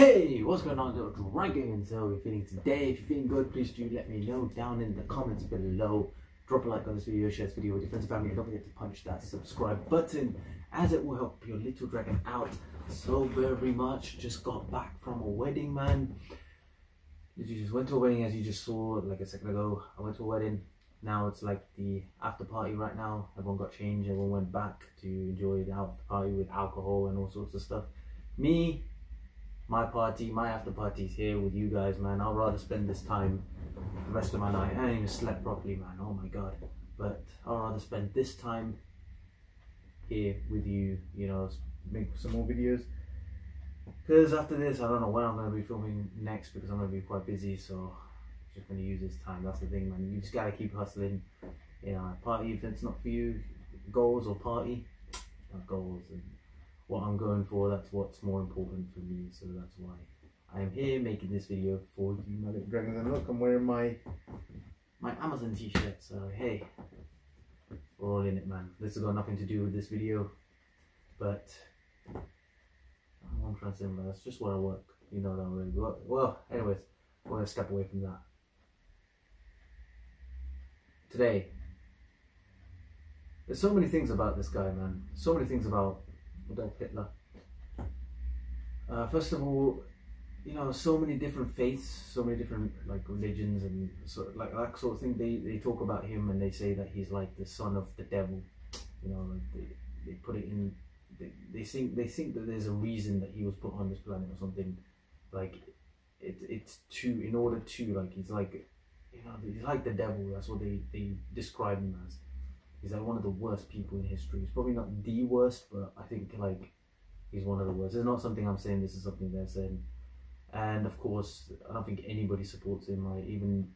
Hey, what's going on, little dragon? So, you're feeling today? If you're feeling good, please do let me know down in the comments below. Drop a like on this video, share this video with your friends and family, and don't forget to punch that subscribe button as it will help your little dragon out so very much. Just got back from a wedding, man. You just went to a wedding, as you just saw like a second ago. I went to a wedding. Now it's like the after party right now. Everyone got changed. Everyone went back to enjoy the after party with alcohol and all sorts of stuff. Me, my party, my after party's here with you guys, man. I'd rather spend this time the rest of my night. I ain't even slept properly, man. Oh my god. But I'd rather spend this time here with you, you know, make some more videos. Because after this, I don't know when I'm going to be filming next because I'm going to be quite busy. So I'm just going to use this time. That's the thing, man. You just got to keep hustling. You know, party if it's not for you, goals or party, not goals. And what I'm going for, that's what's more important for me. So that's why I am here making this video for you, my little dragons. And look, I'm wearing my my Amazon t-shirt. So hey, we're all in it, man. This has got nothing to do with this video, but I'm trying to say, man, that's just where I work. You know that already. Well, well, anyways, we're gonna step away from that. Today, there's so many things about this guy, man. So many things about Adolf Hitler. Uh, first of all, you know, so many different faiths, so many different like religions, and so like that sort of thing. They they talk about him and they say that he's like the son of the devil. You know, they, they put it in. They, they think they think that there's a reason that he was put on this planet or something. Like it it's to in order to like he's like you know he's like the devil. That's what they they describe him as. He's like one of the worst people in history. He's probably not the worst, but I think like he's one of the worst. It's not something I'm saying. This is something they're saying and of course I don't think anybody supports him like even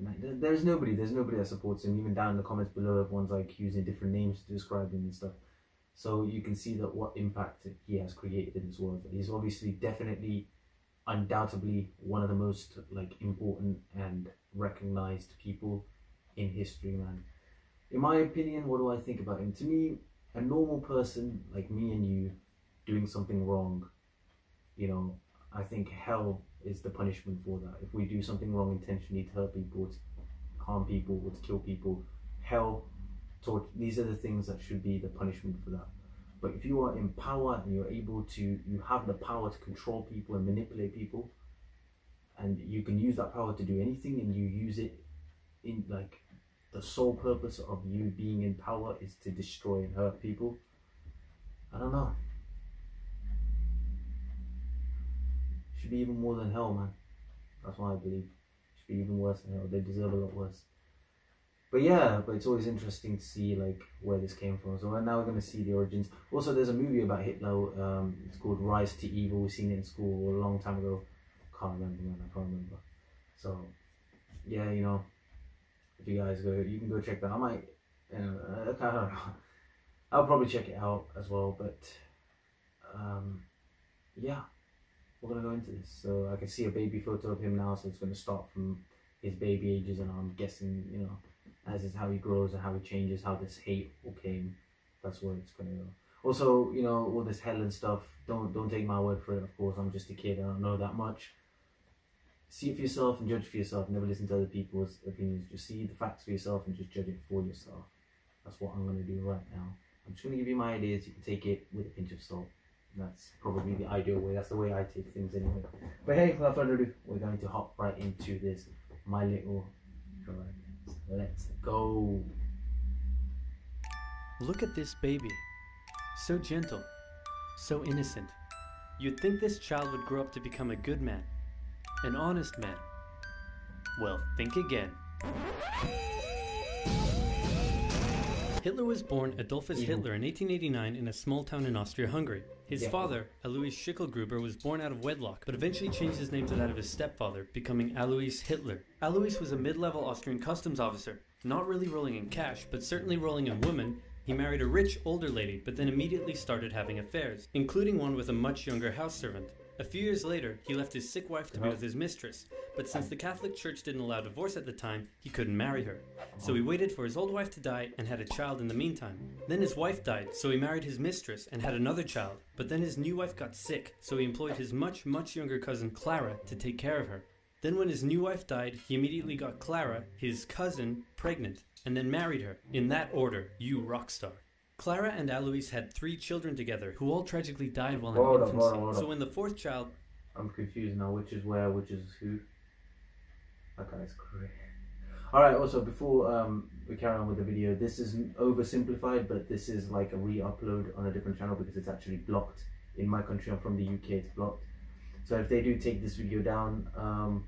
like, there's nobody there's nobody that supports him even down in the comments below everyone's like using different names to describe him and stuff so you can see that what impact he has created in this world he's obviously definitely undoubtedly one of the most like important and recognized people in history man in my opinion what do I think about him to me a normal person like me and you doing something wrong you know, I think hell is the punishment for that. If we do something wrong intentionally to hurt people, to harm people, or to kill people, hell, these are the things that should be the punishment for that. But if you are in power and you're able to, you have the power to control people and manipulate people, and you can use that power to do anything, and you use it in like the sole purpose of you being in power is to destroy and hurt people. I don't know. should be even more than hell, man. That's what I believe. Should be even worse than hell. They deserve a lot worse. But yeah, but it's always interesting to see like where this came from. So now we're gonna see the origins. Also, there's a movie about Hitler. Um, it's called Rise to Evil. We've seen it in school a long time ago. Can't remember man. I can't remember. So yeah, you know, if you guys go, you can go check that. I might. You know, I don't know. I'll probably check it out as well. But um, yeah we're gonna go into this. So I can see a baby photo of him now, so it's gonna start from his baby ages, and I'm guessing, you know, as is how he grows and how he changes, how this hate will came. That's where it's gonna go. Also, you know, all this hell and stuff. Don't don't take my word for it. Of course, I'm just a kid. I don't know that much. See it for yourself and judge for yourself. Never listen to other people's opinions. Just see the facts for yourself and just judge it for yourself. That's what I'm gonna do right now. I'm just gonna give you my ideas. You can take it with a pinch of salt. That's probably the ideal way. That's the way I take things anyway. But hey, without further ado, we're going to hop right into this. My little. Let's go. Look at this baby. So gentle, so innocent. You'd think this child would grow up to become a good man, an honest man. Well, think again. Hitler was born Adolphus Hitler in 1889 in a small town in Austria-Hungary. His yeah. father, Alois Schicklgruber, was born out of wedlock, but eventually changed his name to that of his stepfather, becoming Alois Hitler. Alois was a mid-level Austrian customs officer, not really rolling in cash, but certainly rolling in women. He married a rich older lady, but then immediately started having affairs, including one with a much younger house servant. A few years later, he left his sick wife to be uh-huh. with his mistress, but since the Catholic Church didn't allow divorce at the time, he couldn't marry her. So he uh-huh. waited for his old wife to die and had a child in the meantime. Then his wife died, so he married his mistress and had another child. But then his new wife got sick, so he employed his much, much younger cousin Clara to take care of her. Then when his new wife died, he immediately got Clara, his cousin, pregnant, and then married her. In that order, you rock star. Clara and Alois had three children together, who all tragically died while in Hold up, infancy. hold up, hold up. So when the fourth child I'm confused now. Which is where? Which is who? That guy's crazy. All right. Also, before um, we carry on with the video, this is oversimplified, but this is like a re-upload on a different channel because it's actually blocked in my country. I'm from the UK. It's blocked. So if they do take this video down, um,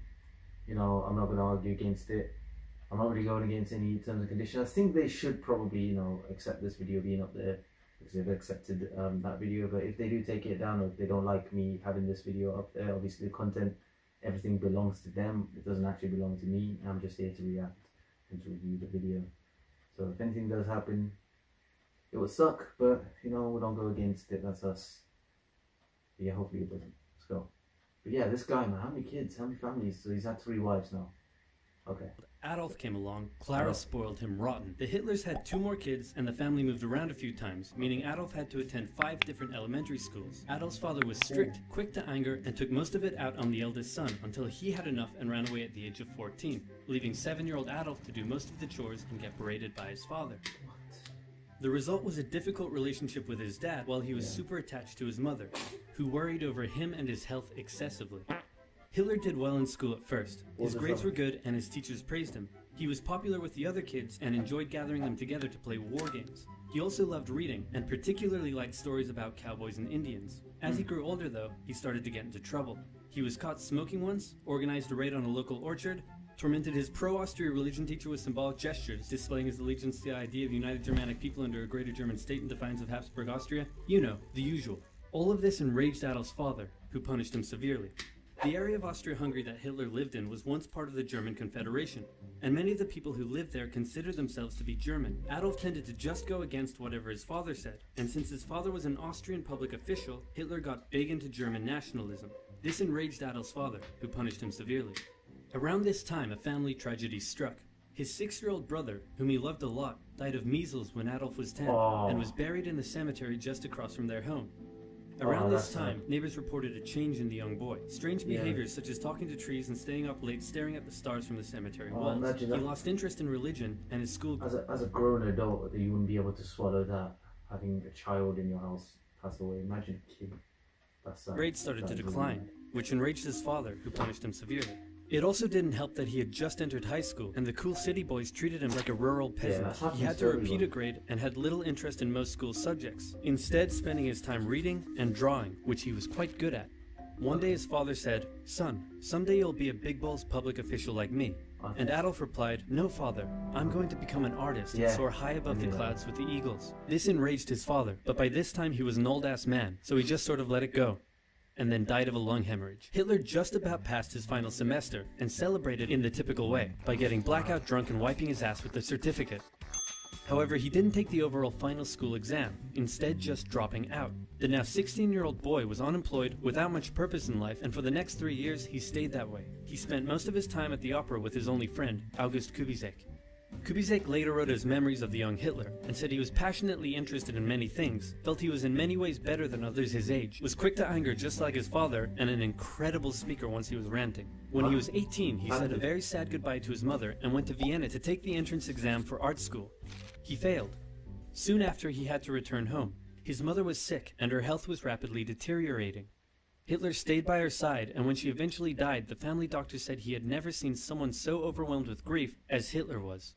you know, I'm not going to argue against it. I'm not really going against any terms and conditions. I think they should probably, you know, accept this video being up there because they've accepted um, that video. But if they do take it down or if they don't like me having this video up there, obviously the content, everything belongs to them. It doesn't actually belong to me. I'm just here to react and to review the video. So if anything does happen, it will suck, but you know, we don't go against it. That's us. But yeah, hopefully it doesn't. Let's go. But yeah, this guy, man, how many kids? How many families? So he's had three wives now. Okay. Adolf came along, Clara Oh. spoiled him rotten. The Hitlers had two more kids, and the family moved around a few times, meaning Adolf had to attend five different elementary schools. Adolf's father was strict, oh. quick to anger, and took most of it out on the eldest son until he had enough and ran away at the age of 14, leaving seven year old Adolf to do most of the chores and get berated by his father. The result was a difficult relationship with his dad while he was super attached to his mother, who worried over him and his health excessively. Hitler did well in school at first. His grades were good and his teachers praised him. He was popular with the other kids and enjoyed gathering them together to play war games. He also loved reading and particularly liked stories about cowboys and Indians. As he grew older, though, he started to get into trouble. He was caught smoking once, organized a raid on a local orchard, tormented his pro-Austria religion teacher with symbolic gestures, displaying his allegiance to the idea of united Germanic people under a greater German state in defiance of Habsburg Austria. You know, the usual. All of this enraged Adolf's father, who punished him severely. The area of Austria-Hungary that Hitler lived in was once part of the German Confederation, and many of the people who lived there considered themselves to be German. Adolf tended to just go against whatever his father said, and since his father was an Austrian public official, Hitler got big into German nationalism. This enraged Adolf's father, who punished him severely. Around this time, a family tragedy struck. His six-year-old brother, whom he loved a lot, died of measles when Adolf was 10 Oh. and was buried in the cemetery just across from their home. Oh, Around this time, neighbors reported a change in the young boy. Strange Yeah. behaviors such as talking to trees and staying up late staring at the stars from the cemetery Oh, walls. He lost interest in religion and his school As a, as a grown adult, that you wouldn't be able to swallow that. Having a child in your house pass away. Imagine a kid. That's sad. grades started to That is really decline, which enraged his father, who punished him severely. It also didn't help that he had just entered high school, and the cool city boys treated him like a rural peasant. happens he had to repeat a grade and had little interest in most school subjects, instead spending his time reading and drawing, which he was quite good at. One day his father said, Son, someday you'll be a big balls public official like me. Okay. And Adolf replied, No, father, I'm going to become an artist and Yeah, soar high above the that. clouds with the eagles. This enraged his father, but by this time he was an old ass man, so he just sort of let it go. And then died of a lung hemorrhage. Hitler just about passed his final semester and celebrated in the typical way by getting blackout drunk and wiping his ass with the certificate. However, he didn't take the overall final school exam, instead, just dropping out. The now 16 year old boy was unemployed, without much purpose in life, and for the next three years, he stayed that way. He spent most of his time at the opera with his only friend, August Kubizek. Kubizek later wrote his memories of the young Hitler and said he was passionately interested in many things, felt he was in many ways better than others his age, was quick to anger just like his father, and an incredible speaker once he was ranting. When he was 18, he said a very sad goodbye to his mother and went to Vienna to take the entrance exam for art school. He failed. Soon after, he had to return home. His mother was sick, and her health was rapidly deteriorating. Hitler stayed by her side, and when she eventually died, the family doctor said he had never seen someone so overwhelmed with grief as Hitler was.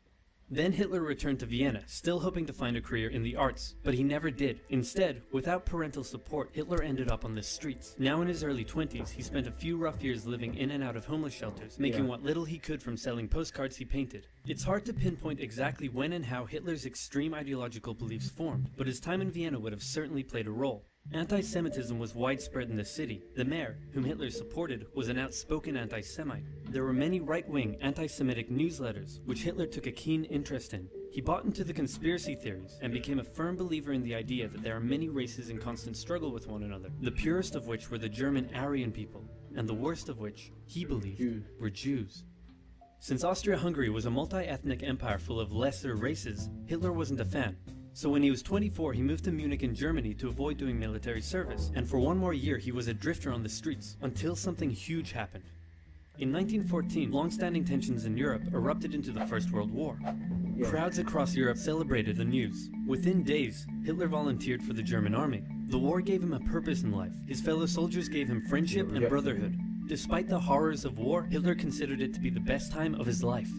Then Hitler returned to Vienna, still hoping to find a career in the arts, but he never did. Instead, without parental support, Hitler ended up on the streets. Now in his early 20s, he spent a few rough years living in and out of homeless shelters, making Yeah. what little he could from selling postcards he painted. It's hard to pinpoint exactly when and how Hitler's extreme ideological beliefs formed, but his time in Vienna would have certainly played a role. Anti Semitism was widespread in the city. The mayor, whom Hitler supported, was an outspoken anti Semite. There were many right wing anti Semitic newsletters, which Hitler took a keen interest in. He bought into the conspiracy theories and became a firm believer in the idea that there are many races in constant struggle with one another, the purest of which were the German Aryan people, and the worst of which, he believed, were Jews. Since Austria Hungary was a multi ethnic empire full of lesser races, Hitler wasn't a fan. So when he was 24, he moved to Munich in Germany to avoid doing military service, and for one more year he was a drifter on the streets, until something huge happened. In 1914, long-standing tensions in Europe erupted into the First World War. Crowds across Europe celebrated the news. Within days, Hitler volunteered for the German army. The war gave him a purpose in life. His fellow soldiers gave him friendship and brotherhood. Despite the horrors of war, Hitler considered it to be the best time of his life.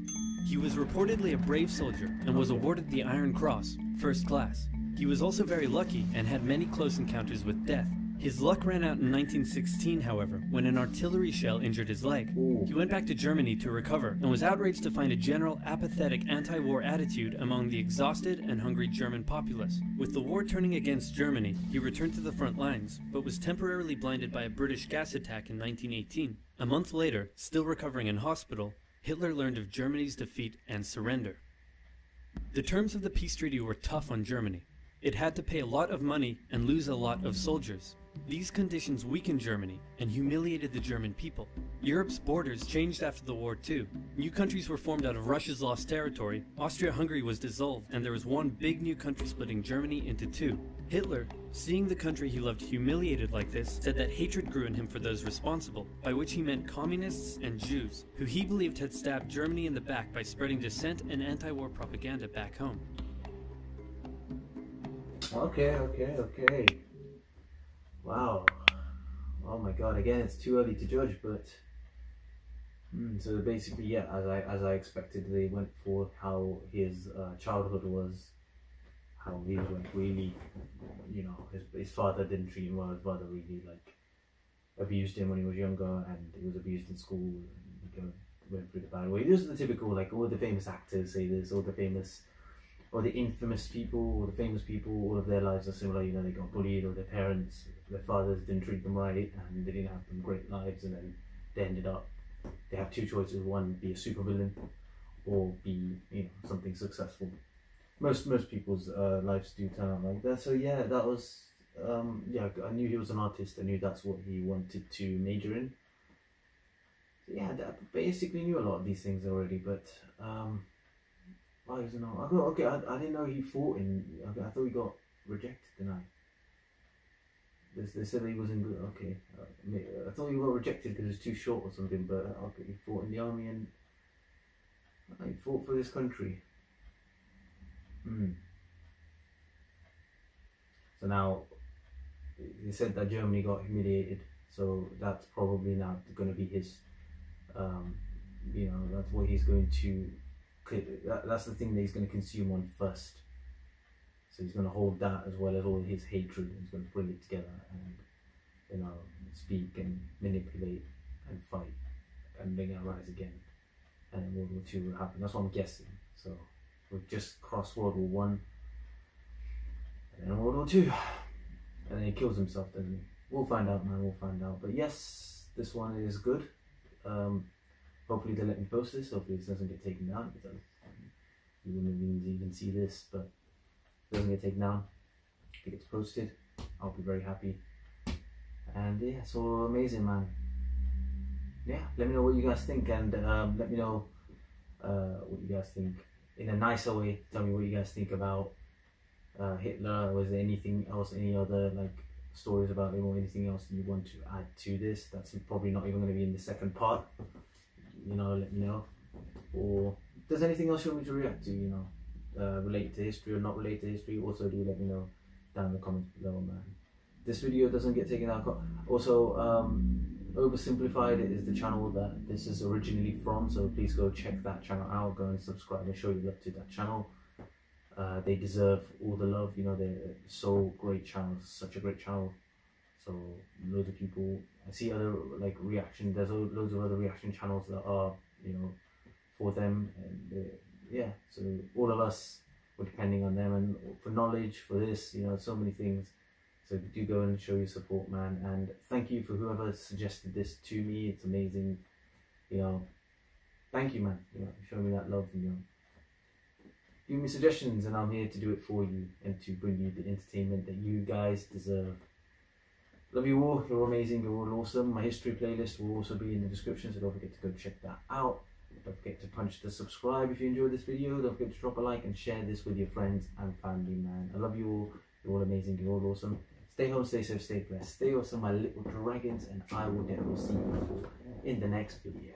He was reportedly a brave soldier and was awarded the Iron Cross, first class. He was also very lucky and had many close encounters with death. His luck ran out in 1916, however, when an artillery shell injured his leg. He went back to Germany to recover and was outraged to find a general apathetic anti war attitude among the exhausted and hungry German populace. With the war turning against Germany, he returned to the front lines, but was temporarily blinded by a British gas attack in 1918. A month later, still recovering in hospital, Hitler learned of Germany's defeat and surrender. The terms of the peace treaty were tough on Germany. It had to pay a lot of money and lose a lot of soldiers. These conditions weakened Germany and humiliated the German people. Europe's borders changed after the war too. New countries were formed out of Russia's lost territory, Austria-Hungary was dissolved, and there was one big new country splitting Germany into two. Hitler, seeing the country he loved humiliated like this, said that hatred grew in him for those responsible, by which he meant communists and Jews, who he believed had stabbed Germany in the back by spreading dissent and anti-war propaganda back home. Okay, okay, okay. Wow. Oh my god, again, it's too early to judge, but. Mm, so basically, yeah, as I as I expected, they went for how his uh, childhood was, how he was like really, you know, his his father didn't treat him well. His father really like abused him when he was younger, and he was abused in school. And he go- went through the bad way. This is the typical like all the famous actors say this, all the famous or the infamous people or the famous people, all of their lives are similar. You know, they got bullied, or their parents, their fathers didn't treat them right, and they didn't have them great lives, and then they ended up. They have two choices: one, be a supervillain, or be you know something successful. Most most people's uh, lives do turn out like that. So yeah, that was um, yeah. I knew he was an artist. I knew that's what he wanted to major in. So yeah, I basically knew a lot of these things already, but. Um, Oh, he's an I okay, I, I didn't know he fought in. I, I thought he got rejected, didn't I? They, they said he wasn't good. Okay, uh, I thought he got rejected because he was too short or something. But okay, he fought in the army and he fought for this country. Hmm. So now he said that Germany got humiliated. So that's probably now going to be his. Um, you know, that's what he's going to that, that's the thing that he's going to consume on first. So he's going to hold that as well as all his hatred. He's going to bring it together and you know speak and manipulate and fight and make it rise again. And World War Two will happen. That's what I'm guessing. So we've just crossed World War One, and then World War Two, and then he kills himself. He? We'll find out, man. We'll find out. But yes, this one is good. Um, hopefully they let me post this. Hopefully this doesn't get taken down because you wouldn't even see this, but it doesn't get taken down. If it gets posted, I'll be very happy. And yeah, so amazing, man. Yeah, let me know what you guys think, and um, let me know uh, what you guys think in a nicer way. Tell me what you guys think about uh, Hitler. Was there anything else, any other like stories about him, or anything else you want to add to this? That's probably not even going to be in the second part you know, let me know. Or there's anything else you want me to react to, you know, uh, relate to history or not relate to history, also do let me know down in the comments below, man. This video doesn't get taken out. Also, um, Oversimplified is the channel that this is originally from, so please go check that channel out. Go and subscribe and show your love to that channel. Uh, they deserve all the love, you know, they're so great channel, such a great channel. So loads of people. I see other like reaction. There's loads of other reaction channels that are you know for them, and yeah. So all of us were depending on them, and for knowledge, for this, you know, so many things. So do go and show your support, man. And thank you for whoever suggested this to me. It's amazing. You know, thank you, man. You know, showing me that love. You know, give me suggestions, and I'm here to do it for you and to bring you the entertainment that you guys deserve. Love you all. You're amazing. You're all awesome. My history playlist will also be in the description, so don't forget to go check that out. Don't forget to punch the subscribe if you enjoyed this video. Don't forget to drop a like and share this with your friends and family, man. I love you all. You're all amazing. You're all awesome. Stay home, stay safe, stay blessed. Stay awesome, my little dragons, and I will will see you in the next video.